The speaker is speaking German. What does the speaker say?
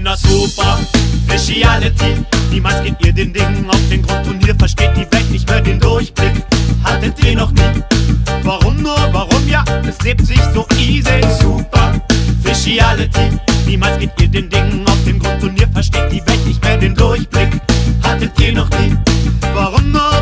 na super. Speciality, niemals geht ihr den Dingen auf den Grund und ihr versteht die Welt nicht mehr den Durchblick. Hattet ihr noch nie? Warum nur, warum ja? Es lebt sich so easy, super. Speciality, niemals geht ihr den Dingen auf den Grund und ihr versteht die Welt nicht mehr den Durchblick. Hattet ihr noch nie? Warum nur?